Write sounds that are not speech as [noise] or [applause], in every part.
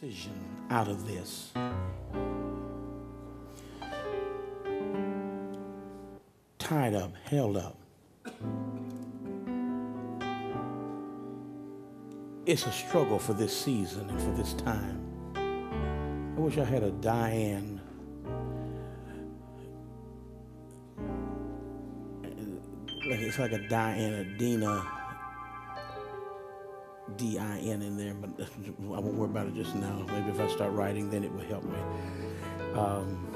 decision out of this. Tied up, held up. It's a struggle for this season and for this time. I wish I had a Diane. Like it's like a Diana Dina D-I-N in there, but [laughs] I won't worry about it just now. Maybe if I start writing, then it will help me. Um,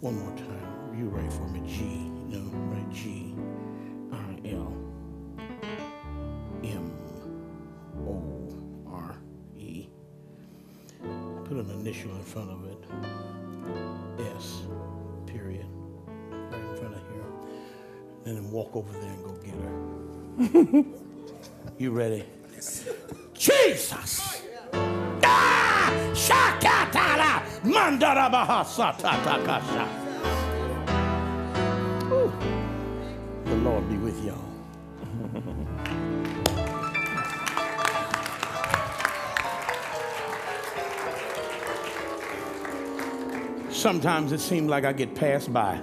one more time. You write for me. G. No, right. G. I L. M. O. R. E. Put an initial in front of it. S. Period. And then walk over there and go get her. you ready? Jesus! Ah! Shakatala! Mandarabahasatakasha. Whew. The Lord be with y'all. Sometimes it seems like I get passed by.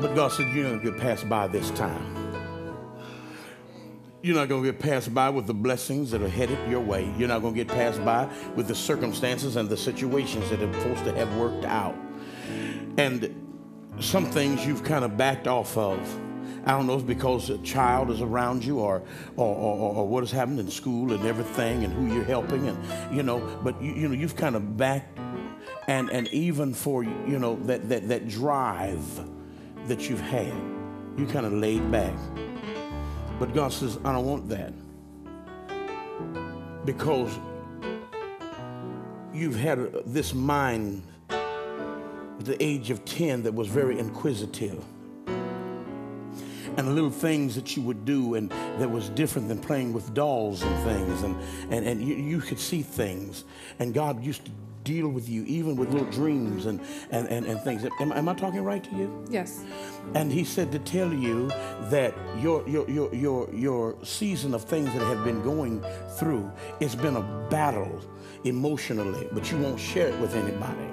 But God said, You're not going to get passed by this time. You're not going to get passed by with the blessings that are headed your way. You're not going to get passed by with the circumstances and the situations that are supposed to have worked out. And some things you've kind of backed off of. I don't know if it's because a child is around you or, or, or, or what has happened in school and everything and who you're helping and, you know, but, you, you know, you've kind of backed and, and even for, you know, that, that, that drive that you've had, you kind of laid back. But God says, I don't want that. Because you've had this mind at the age of 10 that was very inquisitive. And the little things that you would do and that was different than playing with dolls and things. And, and, and you, you could see things. And God used to deal with you, even with little dreams and, and, and, and things. Am, am I talking right to you? Yes. And he said to tell you that your, your, your, your, your season of things that have been going through, it's been a battle emotionally, but you won't share it with anybody.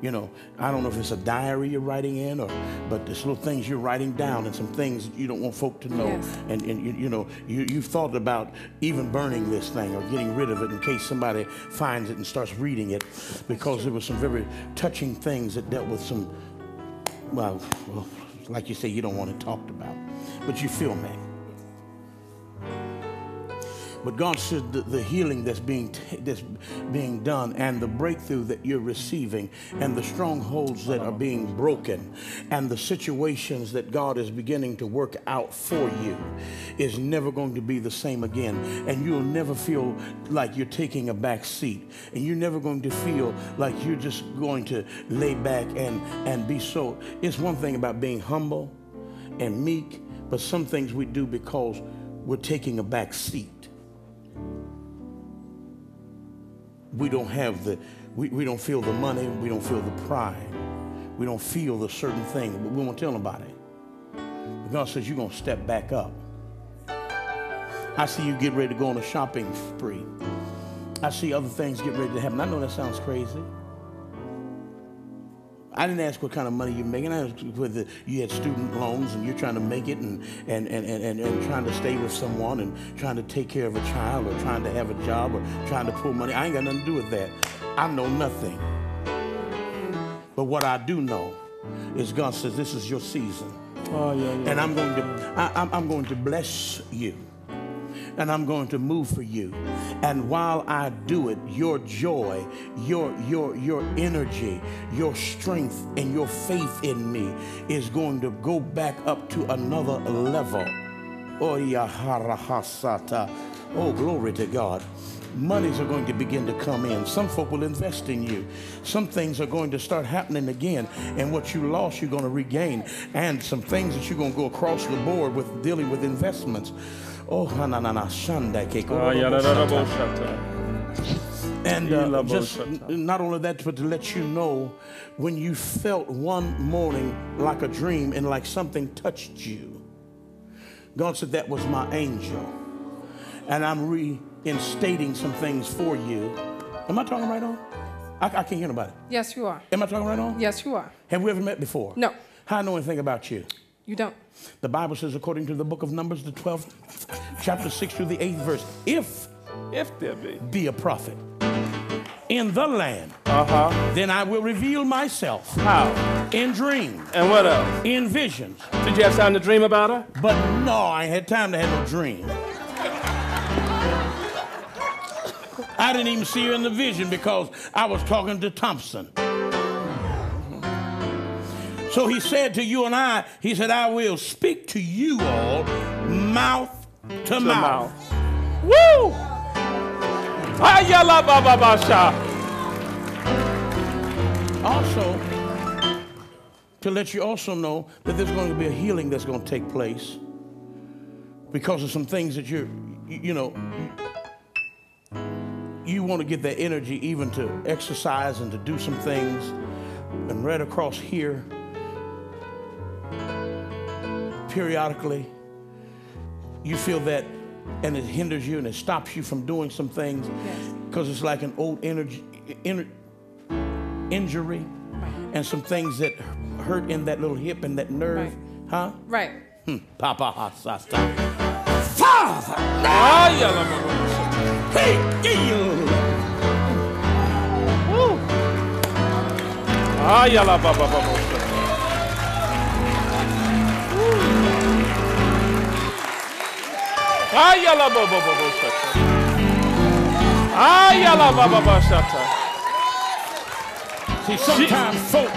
You know, I don't know if it's a diary you're writing in or, but there's little things you're writing down and some things you don't want folk to know. Yes. And, and you, you know, you, you've thought about even burning this thing or getting rid of it in case somebody finds it and starts reading it because there were some very touching things that dealt with some, well, well like you say, you don't want it talked about. But you feel me. But God said the, the healing that's being, that's being done and the breakthrough that you're receiving and the strongholds that are being broken and the situations that God is beginning to work out for you is never going to be the same again. And you'll never feel like you're taking a back seat. And you're never going to feel like you're just going to lay back and, and be so. It's one thing about being humble and meek, but some things we do because we're taking a back seat. We don't have the, we, we don't feel the money, we don't feel the pride, we don't feel the certain thing, but we won't tell nobody. But God says you're going to step back up. I see you get ready to go on a shopping spree. I see other things get ready to happen. I know that sounds crazy. I didn't ask what kind of money you're making. I asked whether you had student loans and you're trying to make it and, and, and, and, and trying to stay with someone and trying to take care of a child or trying to have a job or trying to pull money. I ain't got nothing to do with that. I know nothing. But what I do know is God says this is your season. Oh, yeah, yeah. And I'm going to, I, I'm- I'm going to bless you and I'm going to move for you. And while I do it, your joy, your your your energy, your strength, and your faith in me is going to go back up to another level. Oh. Oh, glory to God. Monies are going to begin to come in. Some folk will invest in you. Some things are going to start happening again. And what you lost, you're going to regain. And some things that you're going to go across the board with dealing with investments. Oh, hananana shanda keko. Ah. And uh, just not only that, but to let you know when you felt one morning like a dream and like something touched you. God said, That was my angel. And I'm reinstating some things for you. Am I talking right on? I, I can't hear nobody. Yes, you are. Am I talking right on? Yes, you are. Have we ever met before? No. How do I know anything about you? You don't. The Bible says, according to the book of Numbers, the 12th chapter 6 through the 8th verse, if If there be. be a prophet in the land, Uh huh. then I will reveal myself How? in dreams, And what else? in visions. Did you have time to dream about her? But no, I ain't had time to have no dream. I didn't even see her in the vision because I was talking to Thompson. So he said to you and I, he said, I will speak to you all mouth to, To mouth. mouth. Woo! Ayala baba basha. Also, to let you also know that there's going to be a healing that's going to take place because of some things that you're, you, you know, you want to get that energy even to exercise and to do some things. And right across here, periodically, you feel that and it hinders you and it stops you from doing some things Yes. because it's like an old energy, ener, injury and some things that hurt in that little hip and that nerve. Huh? Right. Hmm. [laughs] Father! Ayala baba. Hey, you! Ayala baba baba basha. Ayala baba baba. Ayala baba basha. See, sometimes folk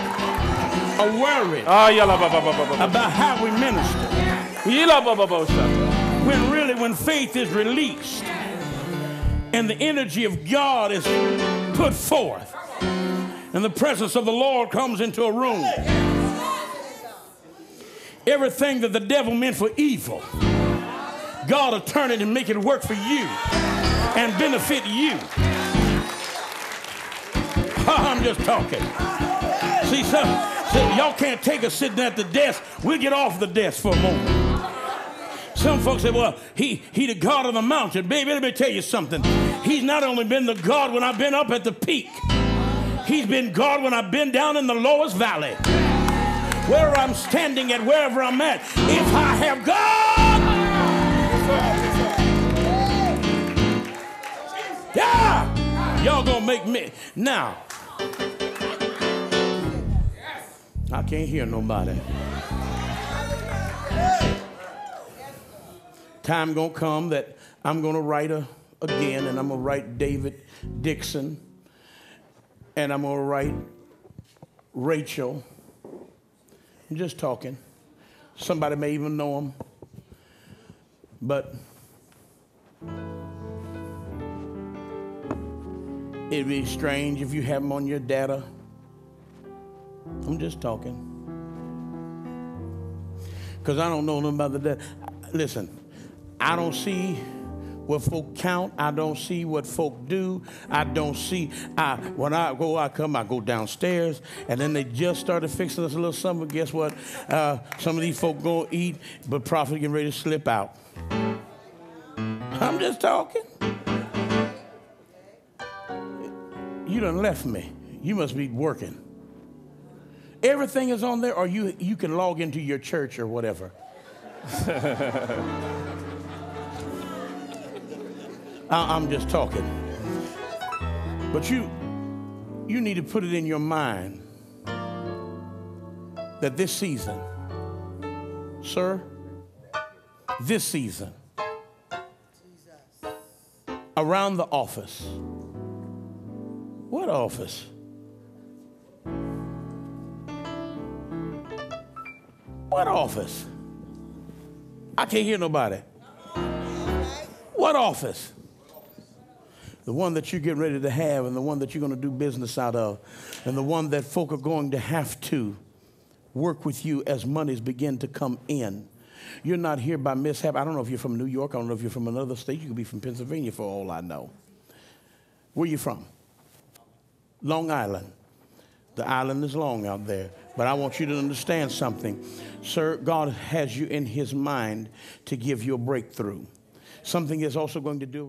are worried Ayala baba baba baba. about how we minister. Yila baba basha. When really, when faith is released and the energy of God is put forth and the presence of the Lord comes into a room, everything that the devil meant for evil, God will turn it and make it work for you and benefit you. [laughs] I'm just talking. See, some, see, y'all can't take us sitting at the desk. We'll get off the desk for a moment. Some folks say, well, he, he the God of the mountain. Baby, let me tell you something. He's not only been the God when I've been up at the peak, he's been God when I've been down in the lowest valley. Where I'm standing at, wherever I'm at. If I have God, yeah, y'all gonna make me. Now, I can't hear nobody. Time gonna come that I'm gonna write a, again, and I'm gonna write David Dixon, and I'm gonna write Rachel. I'm just talking. Somebody may even know him, but it'd be strange if you have them on your data. I'm just talking. Because I don't know nothing about the data. Listen, I don't see what folk count. I don't see what folk do. I don't see. I when I go, I come. I go downstairs, and then they just started fixing us a little something. Guess what? Uh, some of these folk gonna eat, but prophet getting ready to slip out. I'm just talking. You done left me. You must be working. Everything is on there, or you you can log into your church or whatever. [laughs] I- I'm just talking. But you you need to put it in your mind that this season, sir, this season, around the office. What office? What office? I can't hear nobody. What office? The one that you're getting ready to have, and the one that you're going to do business out of, and the one that folk are going to have to work with you as monies begin to come in. You're not here by mishap. I don't know if you're from New York. I don't know if you're from another state. You could be from Pennsylvania for all I know. Where you from? Long Island. The island is long out there. But I want you to understand something. Sir, God has you in his mind to give you a breakthrough. something is also going to do